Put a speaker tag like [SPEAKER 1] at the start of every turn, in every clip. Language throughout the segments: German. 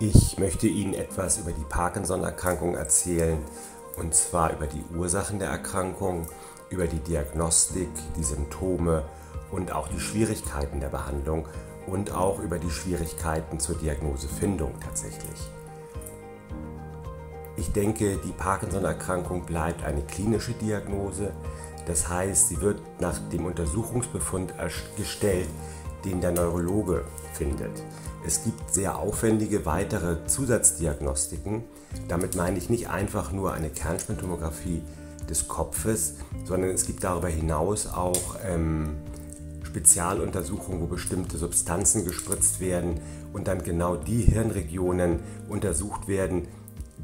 [SPEAKER 1] Ich möchte Ihnen etwas über die Parkinson-Erkrankung erzählen, und zwar über die Ursachen der Erkrankung, über die Diagnostik, die Symptome und auch die Schwierigkeiten der Behandlung und auch über die Schwierigkeiten zur Diagnosefindung tatsächlich. Ich denke, die Parkinson-Erkrankung bleibt eine klinische Diagnose. Das heißt, sie wird nach dem Untersuchungsbefund gestellt, den der Neurologe findet. Es gibt sehr aufwendige weitere Zusatzdiagnostiken. Damit meine ich nicht einfach nur eine Kernspintomographie des Kopfes, sondern es gibt darüber hinaus auch ähm, Spezialuntersuchungen, wo bestimmte Substanzen gespritzt werden und dann genau die Hirnregionen untersucht werden,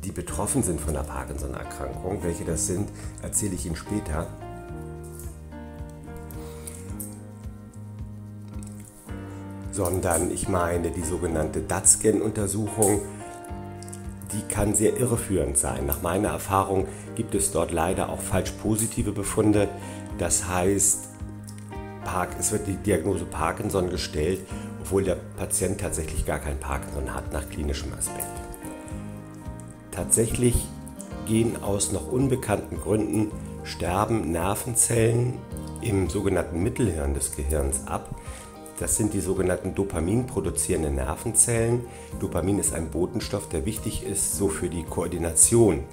[SPEAKER 1] die betroffen sind von der Parkinson-Erkrankung. Welche das sind, erzähle ich Ihnen später. Sondern ich meine die sogenannte DAT-Scan-Untersuchung. Die kann sehr irreführend sein. Nach meiner Erfahrung gibt es dort leider auch falsch positive Befunde. Das heißt, es wird die Diagnose Parkinson gestellt, obwohl der Patient tatsächlich gar kein Parkinson hat nach klinischem Aspekt. Tatsächlich gehen aus noch unbekannten Gründen sterben Nervenzellen im sogenannten Mittelhirn des Gehirns ab, das sind die sogenannten Dopamin produzierenden Nervenzellen. Dopamin ist ein Botenstoff, der wichtig ist so für die Koordination,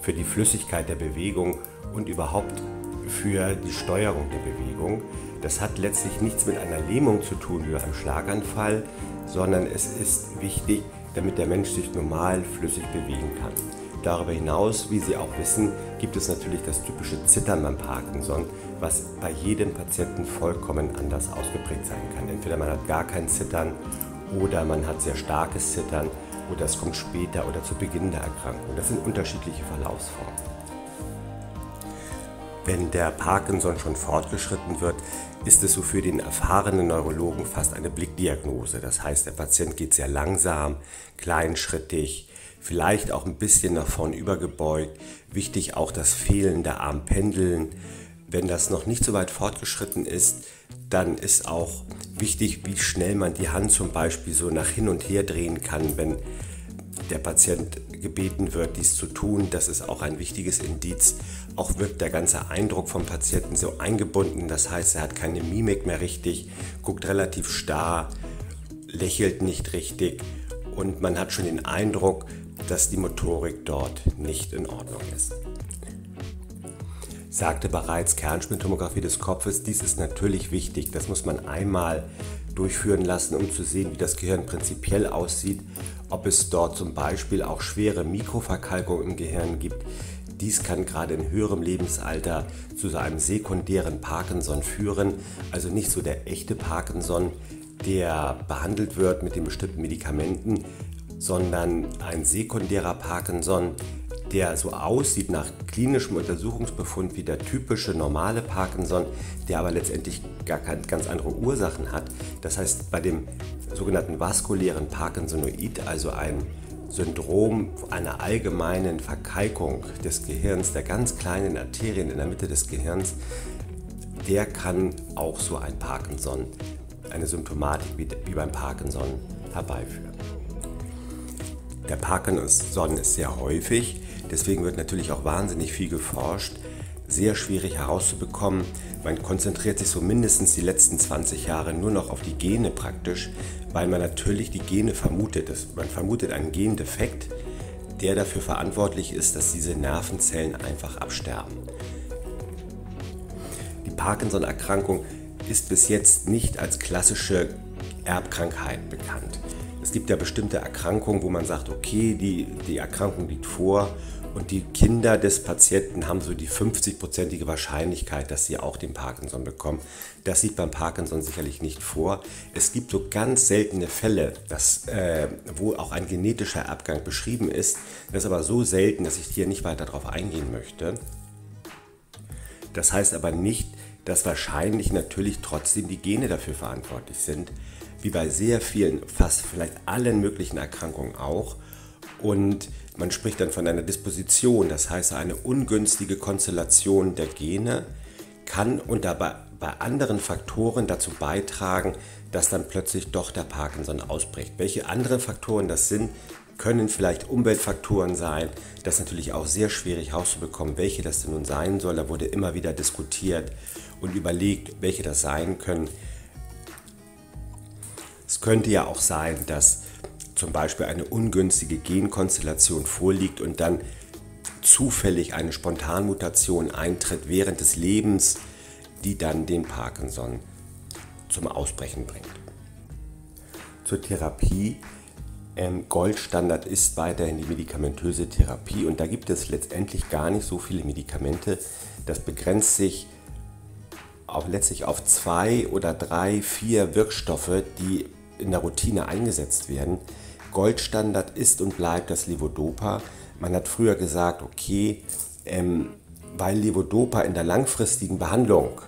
[SPEAKER 1] für die Flüssigkeit der Bewegung und überhaupt für die Steuerung der Bewegung. Das hat letztlich nichts mit einer Lähmung zu tun wie einem Schlaganfall, sondern es ist wichtig, damit der Mensch sich normal flüssig bewegen kann. Darüber hinaus, wie Sie auch wissen, gibt es natürlich das typische Zittern beim Parkinson, was bei jedem Patienten vollkommen anders ausgeprägt sein kann. Entweder man hat gar kein Zittern oder man hat sehr starkes Zittern oder es kommt später oder zu Beginn der Erkrankung. Das sind unterschiedliche Verlaufsformen. Wenn der Parkinson schon fortgeschritten wird, ist es so für den erfahrenen Neurologen fast eine Blickdiagnose. Das heißt, der Patient geht sehr langsam, kleinschrittig, vielleicht auch ein bisschen nach vorn übergebeugt. Wichtig auch das Fehlen der Armpendeln. Wenn das noch nicht so weit fortgeschritten ist, dann ist auch wichtig, wie schnell man die Hand zum Beispiel so nach hin und her drehen kann, wenn der Patient gebeten wird, dies zu tun. Das ist auch ein wichtiges Indiz. Auch wirkt der ganze Eindruck vom Patienten so eingebunden. Das heißt, er hat keine Mimik mehr richtig, guckt relativ starr, lächelt nicht richtig und man hat schon den Eindruck, dass die Motorik dort nicht in Ordnung ist. Sagte bereits Kernspintomographie des Kopfes, dies ist natürlich wichtig, das muss man einmal durchführen lassen, um zu sehen, wie das Gehirn prinzipiell aussieht, ob es dort zum Beispiel auch schwere Mikroverkalkung im Gehirn gibt. Dies kann gerade in höherem Lebensalter zu so einem sekundären Parkinson führen, also nicht so der echte Parkinson, der behandelt wird mit den bestimmten Medikamenten, sondern ein sekundärer Parkinson, der so aussieht nach klinischem Untersuchungsbefund wie der typische normale Parkinson, der aber letztendlich gar keine ganz andere Ursachen hat. Das heißt, bei dem sogenannten vaskulären Parkinsonoid, also ein Syndrom einer allgemeinen Verkalkung des Gehirns, der ganz kleinen Arterien in der Mitte des Gehirns, der kann auch so ein Parkinson, eine Symptomatik wie, wie beim Parkinson herbeiführen. Der Parkinson ist sehr häufig, deswegen wird natürlich auch wahnsinnig viel geforscht. Sehr schwierig herauszubekommen. Man konzentriert sich so mindestens die letzten 20 Jahre nur noch auf die Gene praktisch, weil man natürlich die Gene vermutet. Man vermutet einen Gendefekt, der dafür verantwortlich ist, dass diese Nervenzellen einfach absterben. Die Parkinson-Erkrankung ist bis jetzt nicht als klassische Erbkrankheit bekannt. Es gibt ja bestimmte Erkrankungen, wo man sagt, okay, die, die Erkrankung liegt vor und die Kinder des Patienten haben so die 50-prozentige Wahrscheinlichkeit, dass sie auch den Parkinson bekommen. Das sieht beim Parkinson sicherlich nicht vor. Es gibt so ganz seltene Fälle, dass, äh, wo auch ein genetischer Erbgang beschrieben ist. Das ist aber so selten, dass ich hier nicht weiter darauf eingehen möchte. Das heißt aber nicht, dass wahrscheinlich natürlich trotzdem die Gene dafür verantwortlich sind wie bei sehr vielen, fast vielleicht allen möglichen Erkrankungen auch. Und man spricht dann von einer Disposition, das heißt eine ungünstige Konstellation der Gene kann und dabei bei anderen Faktoren dazu beitragen, dass dann plötzlich doch der Parkinson ausbricht. Welche anderen Faktoren das sind, können vielleicht Umweltfaktoren sein. Das ist natürlich auch sehr schwierig herauszubekommen, welche das denn nun sein soll. Da wurde immer wieder diskutiert und überlegt, welche das sein können. Es könnte ja auch sein, dass zum Beispiel eine ungünstige Genkonstellation vorliegt und dann zufällig eine Spontanmutation eintritt während des Lebens, die dann den Parkinson zum Ausbrechen bringt. Zur Therapie. Ähm, Goldstandard ist weiterhin die medikamentöse Therapie und da gibt es letztendlich gar nicht so viele Medikamente. Das begrenzt sich auf, letztlich auf zwei oder drei, vier Wirkstoffe, die in der Routine eingesetzt werden. Goldstandard ist und bleibt das Levodopa. Man hat früher gesagt, okay, ähm, weil Levodopa in der langfristigen Behandlung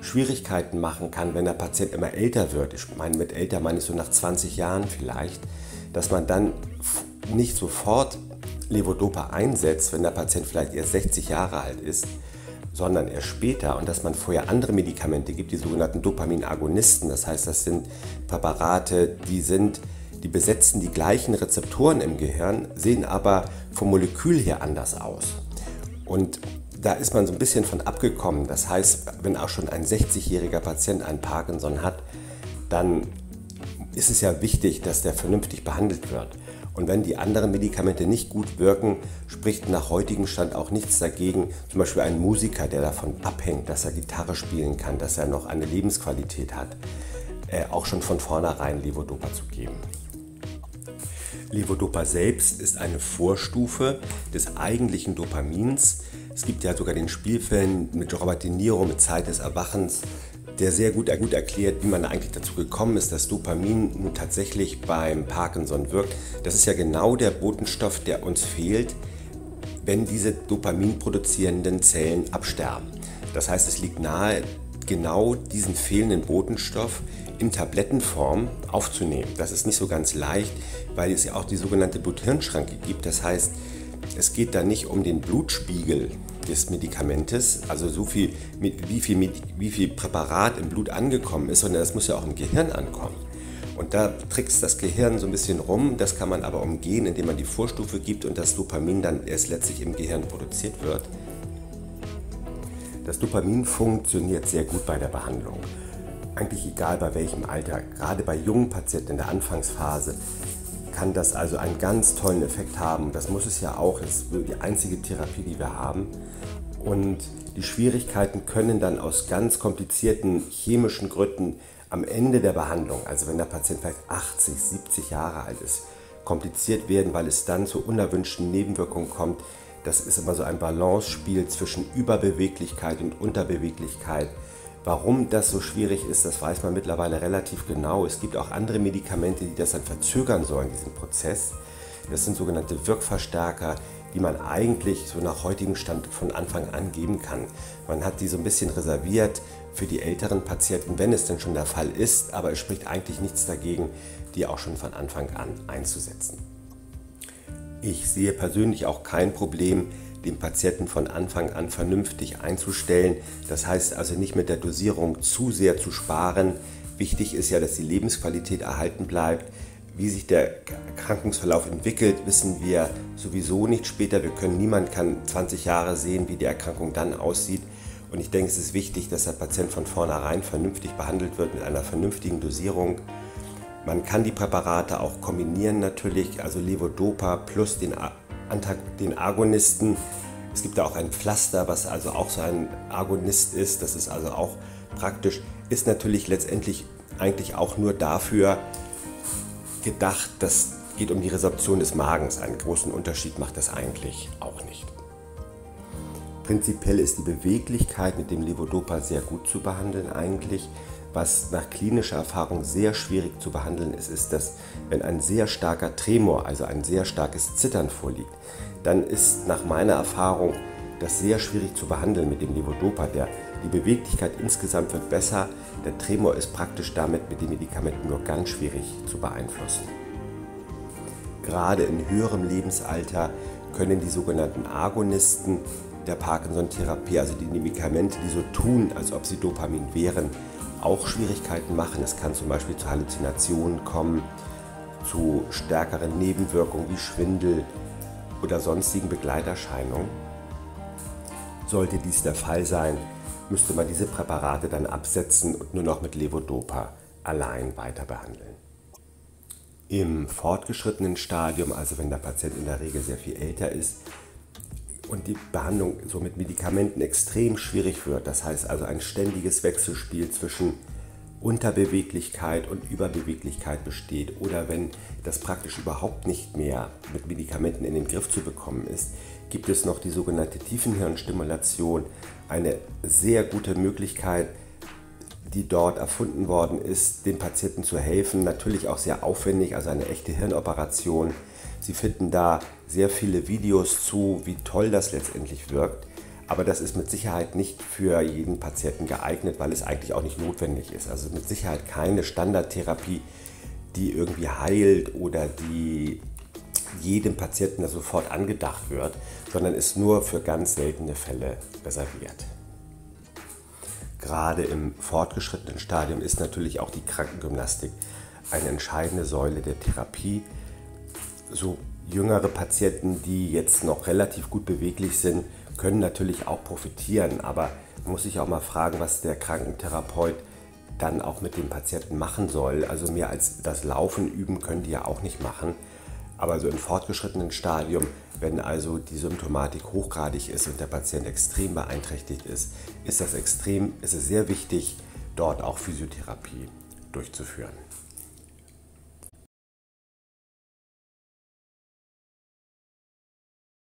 [SPEAKER 1] Schwierigkeiten machen kann, wenn der Patient immer älter wird. Ich meine, mit älter meine ich so nach 20 Jahren vielleicht, dass man dann nicht sofort Levodopa einsetzt, wenn der Patient vielleicht erst 60 Jahre alt ist, sondern erst später und dass man vorher andere Medikamente gibt, die sogenannten Dopaminagonisten. Das heißt, das sind Präparate, die sind die besetzen die gleichen Rezeptoren im Gehirn, sehen aber vom Molekül her anders aus. Und da ist man so ein bisschen von abgekommen. Das heißt, wenn auch schon ein 60-jähriger Patient einen Parkinson hat, dann ist es ja wichtig, dass der vernünftig behandelt wird. Und wenn die anderen Medikamente nicht gut wirken, spricht nach heutigem Stand auch nichts dagegen. Zum Beispiel ein Musiker, der davon abhängt, dass er Gitarre spielen kann, dass er noch eine Lebensqualität hat, äh, auch schon von vornherein Levodopa zu geben. Levodopa selbst ist eine Vorstufe des eigentlichen Dopamins. Es gibt ja sogar den Spielfilm mit Robert De Niro mit Zeit des Erwachens, der sehr gut, gut erklärt, wie man eigentlich dazu gekommen ist, dass Dopamin nun tatsächlich beim Parkinson wirkt. Das ist ja genau der Botenstoff, der uns fehlt, wenn diese Dopamin produzierenden Zellen absterben. Das heißt, es liegt nahe, genau diesen fehlenden Botenstoff in Tablettenform aufzunehmen. Das ist nicht so ganz leicht, weil es ja auch die sogenannte Bluthirnschranke gibt. Das heißt, es geht da nicht um den Blutspiegel des Medikamentes, also so viel, wie viel, wie viel Präparat im Blut angekommen ist, sondern das muss ja auch im Gehirn ankommen. Und da trickst das Gehirn so ein bisschen rum. Das kann man aber umgehen, indem man die Vorstufe gibt und das Dopamin dann erst letztlich im Gehirn produziert wird. Das Dopamin funktioniert sehr gut bei der Behandlung. Eigentlich egal bei welchem Alter, gerade bei jungen Patienten in der Anfangsphase kann das also einen ganz tollen Effekt haben. Das muss es ja auch, das ist die einzige Therapie, die wir haben. Und die Schwierigkeiten können dann aus ganz komplizierten chemischen Gründen am Ende der Behandlung, also wenn der Patient vielleicht 80, 70 Jahre alt ist, kompliziert werden, weil es dann zu unerwünschten Nebenwirkungen kommt, das ist immer so ein Balance-Spiel zwischen Überbeweglichkeit und Unterbeweglichkeit. Warum das so schwierig ist, das weiß man mittlerweile relativ genau. Es gibt auch andere Medikamente, die das dann verzögern sollen, diesen Prozess. Das sind sogenannte Wirkverstärker, die man eigentlich so nach heutigem Stand von Anfang an geben kann. Man hat die so ein bisschen reserviert für die älteren Patienten, wenn es denn schon der Fall ist, aber es spricht eigentlich nichts dagegen, die auch schon von Anfang an einzusetzen. Ich sehe persönlich auch kein Problem, den Patienten von Anfang an vernünftig einzustellen. Das heißt also nicht mit der Dosierung zu sehr zu sparen. Wichtig ist ja, dass die Lebensqualität erhalten bleibt. Wie sich der Erkrankungsverlauf entwickelt, wissen wir sowieso nicht später. Wir können, niemand kann 20 Jahre sehen, wie die Erkrankung dann aussieht. Und ich denke, es ist wichtig, dass der Patient von vornherein vernünftig behandelt wird mit einer vernünftigen Dosierung. Man kann die Präparate auch kombinieren natürlich, also Levodopa plus den, den Agonisten. Es gibt da auch ein Pflaster, was also auch so ein Agonist ist. Das ist also auch praktisch, ist natürlich letztendlich eigentlich auch nur dafür gedacht, das geht um die Resorption des Magens. Einen großen Unterschied macht das eigentlich auch nicht. Prinzipiell ist die Beweglichkeit mit dem Levodopa sehr gut zu behandeln eigentlich. Was nach klinischer Erfahrung sehr schwierig zu behandeln ist, ist, dass wenn ein sehr starker Tremor, also ein sehr starkes Zittern vorliegt, dann ist nach meiner Erfahrung das sehr schwierig zu behandeln mit dem Levodopa. Der, die Beweglichkeit insgesamt wird besser, der Tremor ist praktisch damit mit den Medikamenten nur ganz schwierig zu beeinflussen. Gerade in höherem Lebensalter können die sogenannten Agonisten der Parkinson-Therapie, also die Medikamente, die so tun, als ob sie Dopamin wären, auch Schwierigkeiten machen. Es kann zum Beispiel zu Halluzinationen kommen, zu stärkeren Nebenwirkungen wie Schwindel oder sonstigen Begleiterscheinungen. Sollte dies der Fall sein, müsste man diese Präparate dann absetzen und nur noch mit Levodopa allein weiter behandeln. Im fortgeschrittenen Stadium, also wenn der Patient in der Regel sehr viel älter ist und die Behandlung so mit Medikamenten extrem schwierig wird, das heißt also ein ständiges Wechselspiel zwischen Unterbeweglichkeit und Überbeweglichkeit besteht. Oder wenn das praktisch überhaupt nicht mehr mit Medikamenten in den Griff zu bekommen ist, gibt es noch die sogenannte Tiefenhirnstimulation, eine sehr gute Möglichkeit, die dort erfunden worden ist, den Patienten zu helfen. Natürlich auch sehr aufwendig, also eine echte Hirnoperation. Sie finden da sehr viele Videos zu, wie toll das letztendlich wirkt. Aber das ist mit Sicherheit nicht für jeden Patienten geeignet, weil es eigentlich auch nicht notwendig ist. Also mit Sicherheit keine Standardtherapie, die irgendwie heilt oder die jedem Patienten sofort angedacht wird, sondern ist nur für ganz seltene Fälle reserviert. Gerade im fortgeschrittenen Stadium ist natürlich auch die Krankengymnastik eine entscheidende Säule der Therapie. So jüngere Patienten, die jetzt noch relativ gut beweglich sind, können natürlich auch profitieren, aber muss sich auch mal fragen, was der Krankentherapeut dann auch mit dem Patienten machen soll. Also mehr als das Laufen üben können die ja auch nicht machen. Aber so im fortgeschrittenen Stadium, wenn also die Symptomatik hochgradig ist und der Patient extrem beeinträchtigt ist, ist das extrem, ist es sehr wichtig, dort auch Physiotherapie durchzuführen.